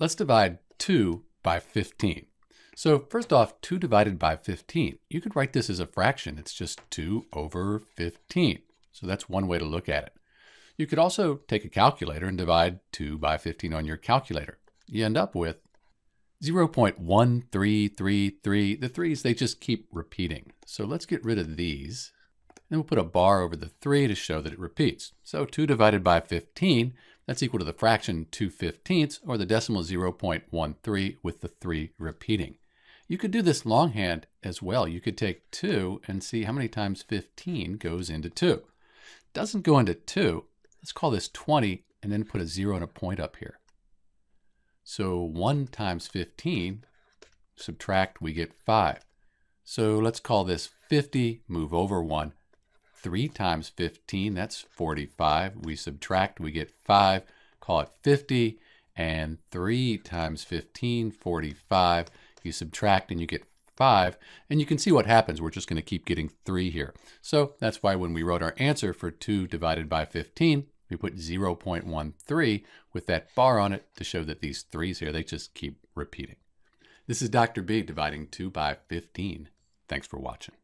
Let's divide 2 by 15. So first off, 2 divided by 15. You could write this as a fraction. It's just 2 over 15. So that's one way to look at it. You could also take a calculator and divide 2 by 15 on your calculator. You end up with 0.1333. The 3's, they just keep repeating. So let's get rid of these. And we'll put a bar over the 3 to show that it repeats. So 2 divided by 15, that's equal to the fraction 2 fifteenths, or the decimal 0.13 with the 3 repeating. You could do this longhand as well. You could take 2 and see how many times 15 goes into 2. Doesn't go into 2. Let's call this 20 and then put a 0 and a point up here. So 1 times 15, subtract, we get 5. So let's call this 50, move over 1. 3 times 15, that's 45. We subtract, we get 5. Call it 50. And 3 times 15, 45. You subtract and you get 5. And you can see what happens. We're just going to keep getting 3 here. So that's why when we wrote our answer for 2 divided by 15, we put 0.13 with that bar on it to show that these 3's here, they just keep repeating. This is Dr. B dividing 2 by 15. Thanks for watching.